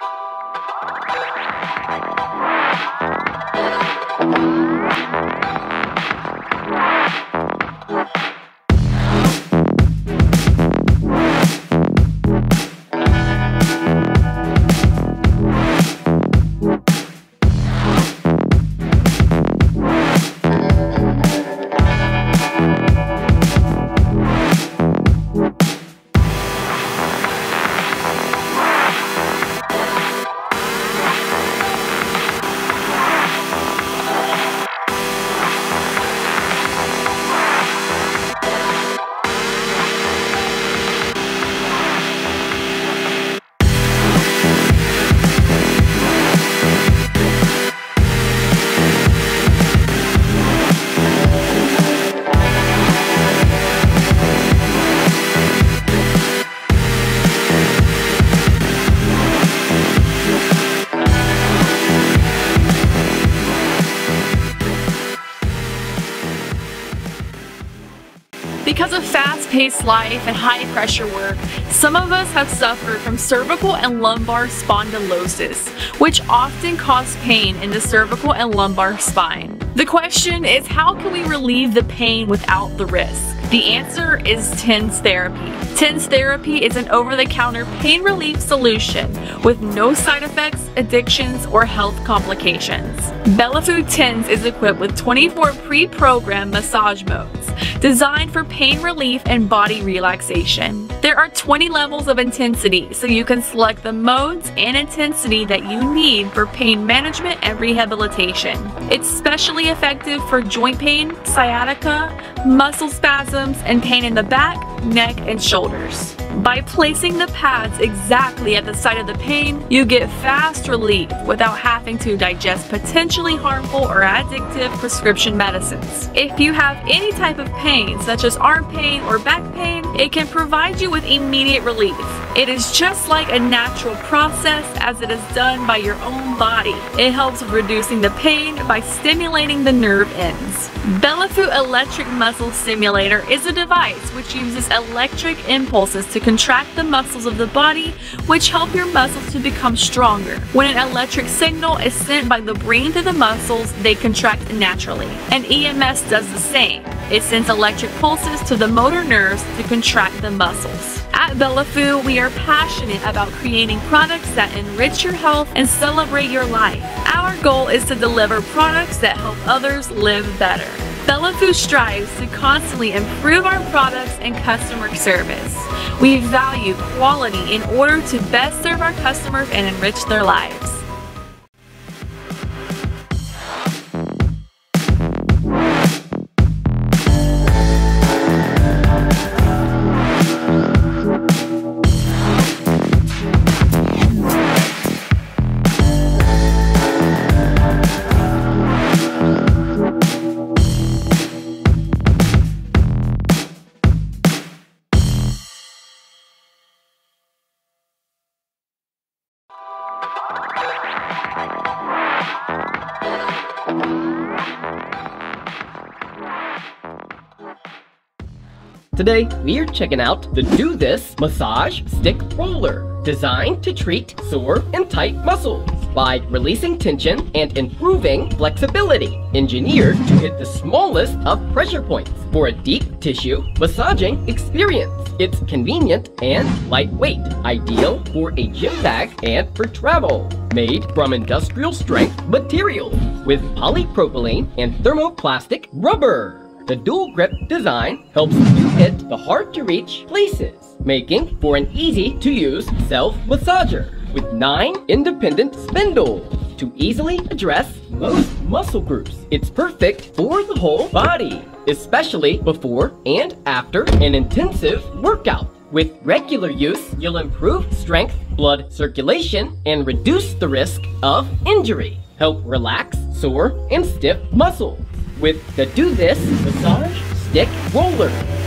Thank you. Because of fast-paced life and high-pressure work, some of us have suffered from cervical and lumbar spondylosis, which often cause pain in the cervical and lumbar spine. The question is how can we relieve the pain without the risk? The answer is TENS therapy. TENS therapy is an over-the-counter pain relief solution with no side effects, addictions, or health complications. Belifu TENS is equipped with 24 pre-programmed massage modes designed for pain relief and body relaxation. There are 20 levels of intensity, so you can select the modes and intensity that you need for pain management and rehabilitation. It's specially effective for joint pain, sciatica, muscle spasms, and pain in the back, neck, and shoulders. By placing the pads exactly at the site of the pain, you get fast relief without having to digest potentially harmful or addictive prescription medicines. If you have any type of pain, such as arm pain or back pain, it can provide you with immediate relief. It is just like a natural process as it is done by your own body. It helps reducing the pain by stimulating the nerve ends. Belifu Electric Muscle Stimulator is a device which uses electric impulses to contract the muscles of the body, which help your muscles to become stronger. When an electric signal is sent by the brain to the muscles, they contract naturally. And EMS does the same. It sends electric pulses to the motor nerves to contract the muscles. At Belifu, we are passionate about creating products that enrich your health and celebrate your life. Our goal is to deliver products that help others live better. Belifu strives to constantly improve our products and customer service. We value quality in order to best serve our customers and enrich their lives. Today, we're checking out the Do This Massage Stick Roller, designed to treat sore and tight muscles by releasing tension and improving flexibility, engineered to hit the smallest of pressure points for a deep tissue massaging experience. It's convenient and lightweight, ideal for a gym bag and for travel. Made from industrial strength material with polypropylene and thermoplastic rubber. The dual grip design helps you hit the hard to reach places, making for an easy to use self massager with nine independent spindles to easily address most muscle groups. It's perfect for the whole body, especially before and after an intensive workout. With regular use, you'll improve strength, blood circulation, and reduce the risk of injury. Help relax sore and stiff muscles with the Do This Massage Stick Roller.